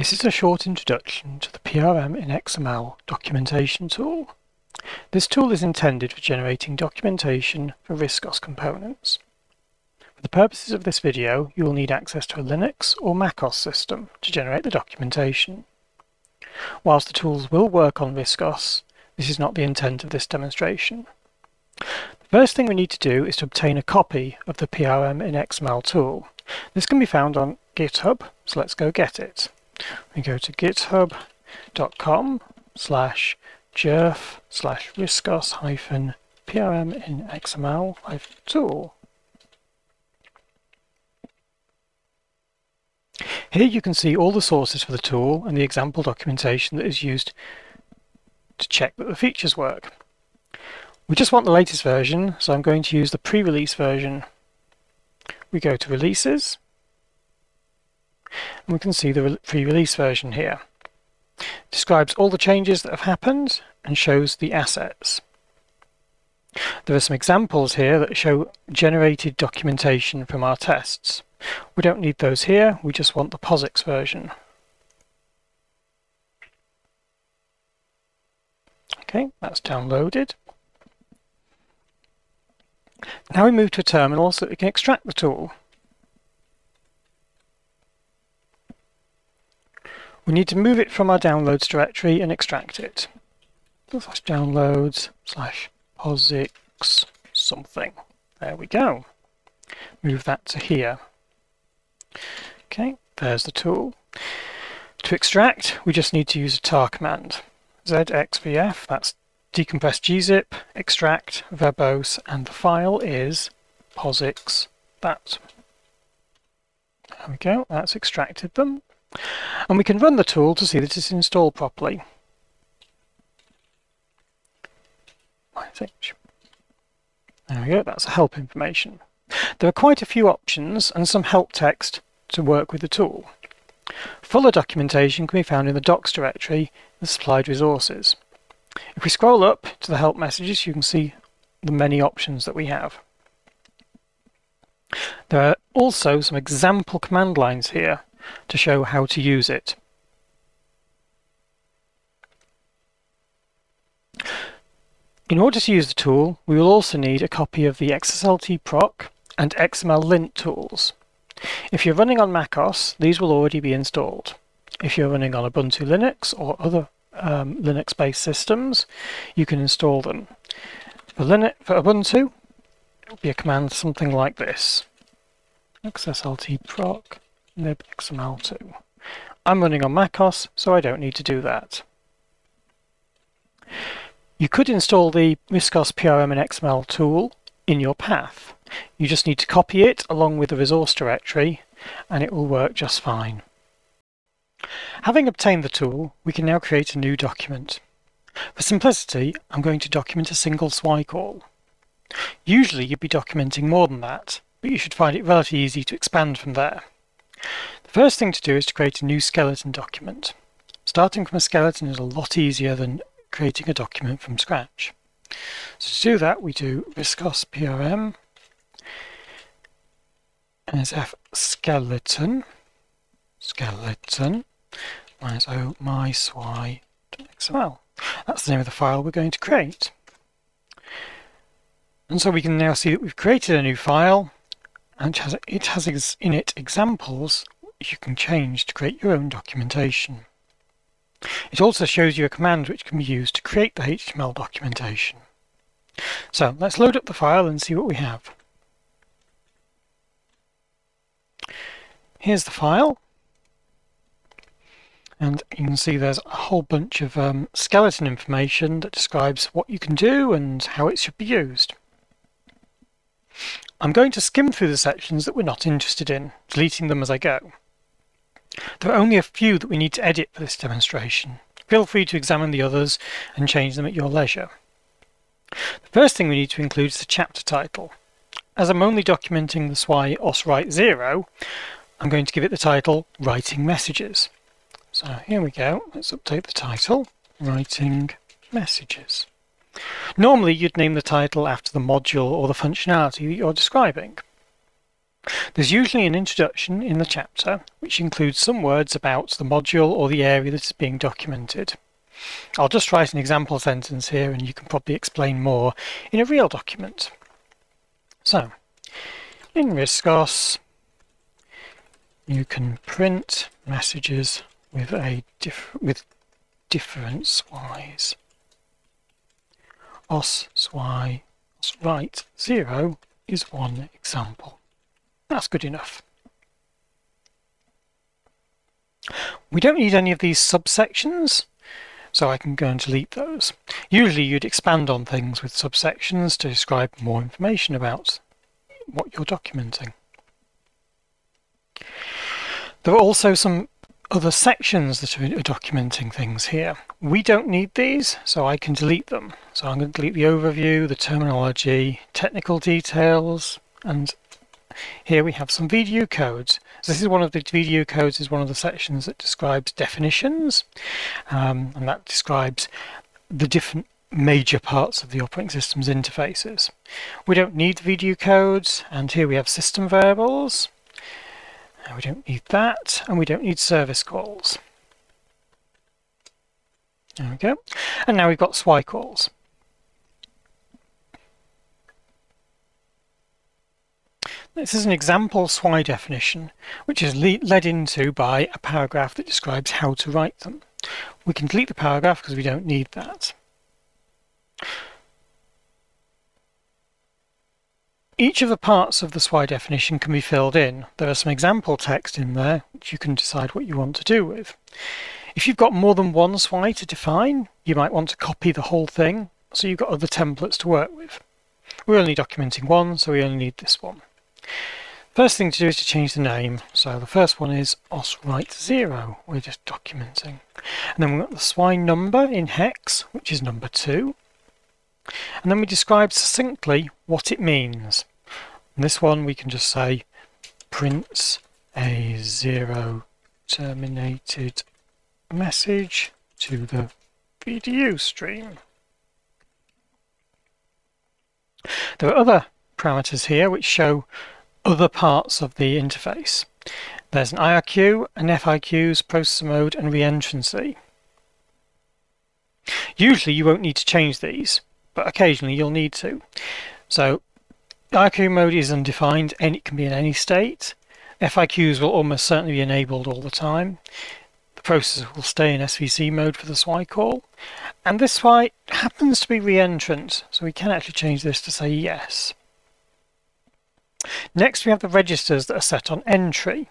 This is a short introduction to the PRM in XML documentation tool. This tool is intended for generating documentation for RISCOS components. For the purposes of this video, you will need access to a Linux or MacOS system to generate the documentation. Whilst the tools will work on RISCOS, this is not the intent of this demonstration. The first thing we need to do is to obtain a copy of the PRM in XML tool. This can be found on GitHub, so let's go get it. We go to github.com slash gerph slash riscos hyphen prm in xml hyphen tool. Here you can see all the sources for the tool and the example documentation that is used to check that the features work. We just want the latest version, so I'm going to use the pre-release version. We go to Releases, and we can see the pre-release version here. It describes all the changes that have happened and shows the assets. There are some examples here that show generated documentation from our tests. We don't need those here, we just want the POSIX version. Okay, that's downloaded. Now we move to a terminal so that we can extract the tool. We need to move it from our downloads directory and extract it. Slash downloads slash POSIX something. There we go. Move that to here. Okay, there's the tool. To extract, we just need to use a tar command. ZXVF, that's decompress gzip, extract, verbose, and the file is POSIX that. There we go, that's extracted them. And we can run the tool to see that it's installed properly. There we go, that's help information. There are quite a few options and some help text to work with the tool. Fuller documentation can be found in the docs directory in the supplied resources. If we scroll up to the help messages, you can see the many options that we have. There are also some example command lines here to show how to use it. In order to use the tool, we will also need a copy of the XSLT proc and XML lint tools. If you're running on macOS, these will already be installed. If you're running on Ubuntu Linux or other um, Linux-based systems, you can install them. For, Linux, for Ubuntu, it will be a command something like this. XSLT proc libxml2. I'm running on macOS, so I don't need to do that. You could install the RISCOS PRM in XML tool in your path. You just need to copy it along with the resource directory and it will work just fine. Having obtained the tool, we can now create a new document. For simplicity, I'm going to document a single SWI call. Usually you'd be documenting more than that, but you should find it relatively easy to expand from there. The first thing to do is to create a new skeleton document. Starting from a skeleton is a lot easier than creating a document from scratch. So to do that, we do riscos prm nsf skeleton skeleton minus o my SWI xml. That's the name of the file we're going to create. And so we can now see that we've created a new file and it has, it has in it examples you can change to create your own documentation. It also shows you a command which can be used to create the HTML documentation. So let's load up the file and see what we have. Here's the file. And you can see there's a whole bunch of um, skeleton information that describes what you can do and how it should be used. I'm going to skim through the sections that we're not interested in, deleting them as I go. There are only a few that we need to edit for this demonstration. Feel free to examine the others and change them at your leisure. The first thing we need to include is the chapter title. As I'm only documenting the SWI OS write 0, I'm going to give it the title Writing Messages. So here we go, let's update the title, Writing Messages. Normally you'd name the title after the module or the functionality that you're describing. There's usually an introduction in the chapter which includes some words about the module or the area that is being documented. I'll just write an example sentence here and you can probably explain more in a real document. So, in RISCOS, you can print messages with a diff with different SWIs. Os SWI os write 0 is one example. That's good enough. We don't need any of these subsections, so I can go and delete those. Usually you'd expand on things with subsections to describe more information about what you're documenting. There are also some other sections that are documenting things here. We don't need these, so I can delete them. So I'm going to delete the overview, the terminology, technical details, and here we have some VDU codes. So this is one of the VDU codes is one of the sections that describes definitions, um, and that describes the different major parts of the operating system's interfaces. We don't need the VDU codes, and here we have system variables. And we don't need that, and we don't need service calls. There we go. And now we've got SWI calls. This is an example SWI definition, which is led into by a paragraph that describes how to write them. We can delete the paragraph because we don't need that. Each of the parts of the SWI definition can be filled in. There are some example text in there, which you can decide what you want to do with. If you've got more than one SWI to define, you might want to copy the whole thing, so you've got other templates to work with. We're only documenting one, so we only need this one. First thing to do is to change the name. So the first one is oswrite0, we're just documenting. And then we've got the SWI number in hex, which is number 2. And then we describe succinctly what it means. This one we can just say prints a zero terminated message to the VDU stream. There are other parameters here which show other parts of the interface. There's an IRQ, an FIQs, processor mode, and reentrancy. Usually you won't need to change these, but occasionally you'll need to. So IRQ mode is undefined and it can be in any state. FIQs will almost certainly be enabled all the time. The processor will stay in SVC mode for the SWI call. And this SWI happens to be reentrant, so we can actually change this to say yes. Next we have the registers that are set on entry.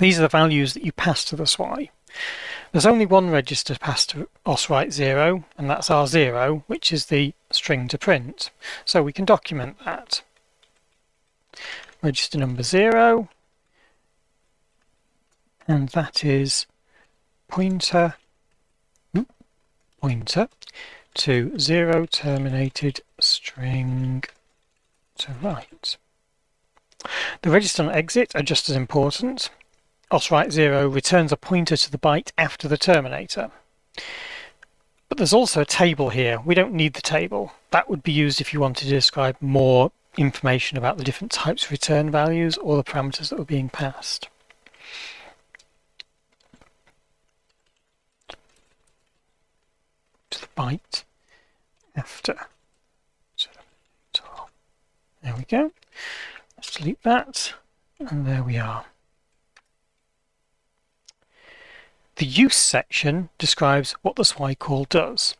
These are the values that you pass to the SWI. There's only one register passed to oswrite0, and that's R0, which is the string to print. So we can document that. Register number 0, and that is pointer pointer to zero terminated string to write. The register and exit are just as important. OSWrite0 returns a pointer to the byte after the terminator. But there's also a table here. We don't need the table. That would be used if you wanted to describe more information about the different types of return values or the parameters that were being passed. To the byte after there we go. Let's delete that. And there we are. The use section describes what the SWI call does.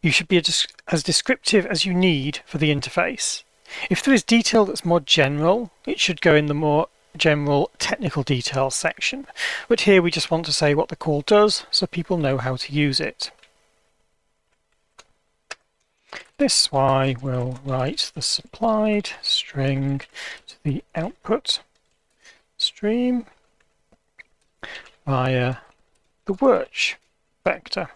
You should be as descriptive as you need for the interface. If there is detail that's more general, it should go in the more general technical details section. But here we just want to say what the call does so people know how to use it. This SWI will write the supplied string to the output stream via uh, the Wrch vector.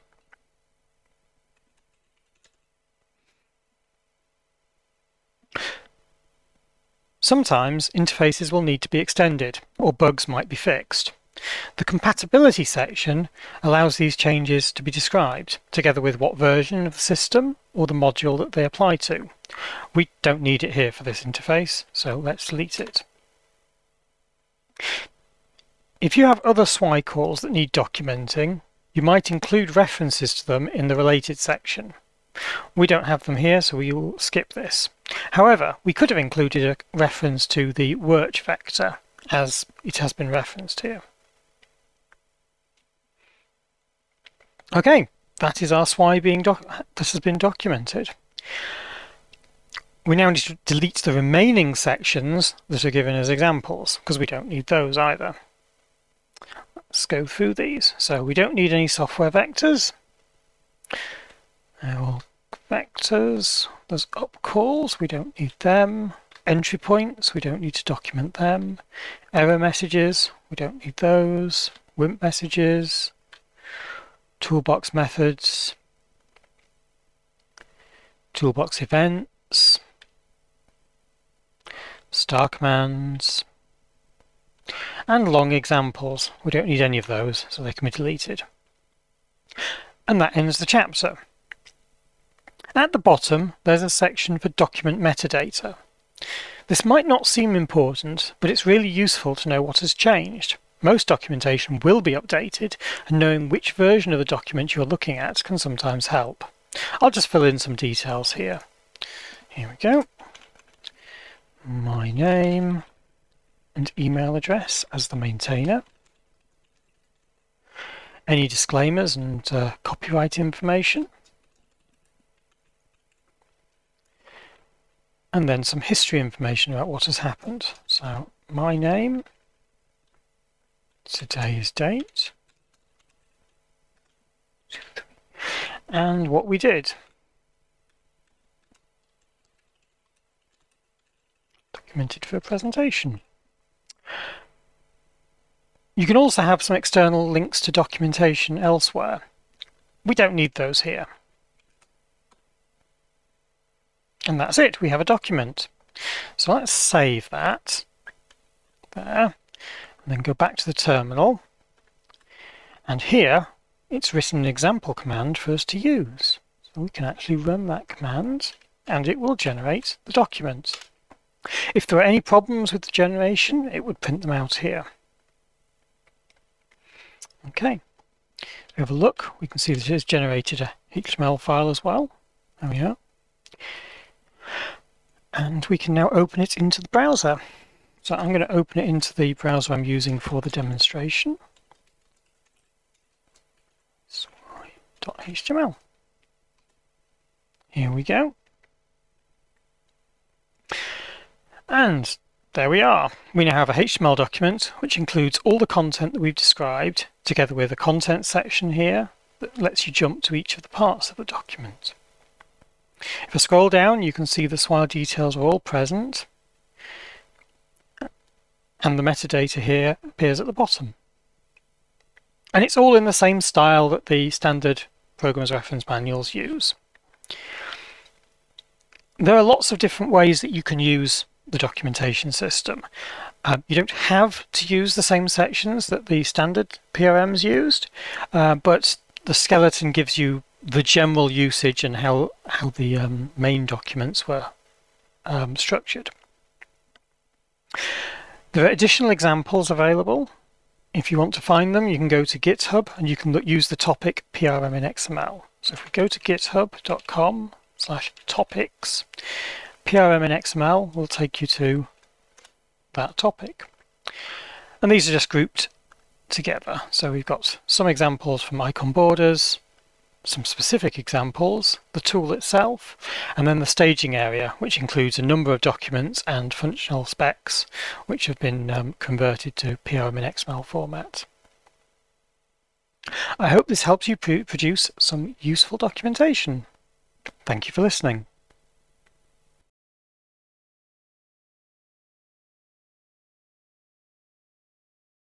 Sometimes interfaces will need to be extended, or bugs might be fixed. The compatibility section allows these changes to be described, together with what version of the system or the module that they apply to. We don't need it here for this interface, so let's delete it. If you have other SWI calls that need documenting, you might include references to them in the related section. We don't have them here, so we will skip this. However, we could have included a reference to the Wrch vector, as it has been referenced here. Okay, that is our SWI being that has been documented. We now need to delete the remaining sections that are given as examples, because we don't need those either. Let's go through these. So we don't need any software vectors. Now, vectors, there's up calls, we don't need them. Entry points, we don't need to document them. Error messages, we don't need those. WIMP messages, toolbox methods, toolbox events, star commands, and long examples. We don't need any of those, so they can be deleted. And that ends the chapter. At the bottom, there's a section for document metadata. This might not seem important, but it's really useful to know what has changed. Most documentation will be updated, and knowing which version of the document you're looking at can sometimes help. I'll just fill in some details here. Here we go. My name and email address as the maintainer. Any disclaimers and uh, copyright information. And then some history information about what has happened. So my name today's date, and what we did. Documented for a presentation. You can also have some external links to documentation elsewhere. We don't need those here. And that's it, we have a document. So let's save that there and then go back to the terminal. And here, it's written an example command for us to use. So we can actually run that command and it will generate the document. If there are any problems with the generation, it would print them out here. Okay, we have a look. We can see that it has generated a HTML file as well. There we are. And we can now open it into the browser. So I'm going to open it into the browser I'm using for the demonstration. SWI.html. Here we go. And there we are. We now have a HTML document which includes all the content that we've described together with a content section here that lets you jump to each of the parts of the document. If I scroll down you can see the SWI details are all present and the metadata here appears at the bottom. And it's all in the same style that the standard Programmer's Reference Manuals use. There are lots of different ways that you can use the documentation system. Uh, you don't have to use the same sections that the standard PRMs used, uh, but the skeleton gives you the general usage and how, how the um, main documents were um, structured. There are additional examples available. If you want to find them, you can go to GitHub and you can look, use the topic PRM in XML. So if we go to github.com slash topics, PRM in XML will take you to that topic. And these are just grouped together. So we've got some examples from icon borders, some specific examples, the tool itself, and then the staging area, which includes a number of documents and functional specs which have been um, converted to PRM in XML format. I hope this helps you produce some useful documentation. Thank you for listening.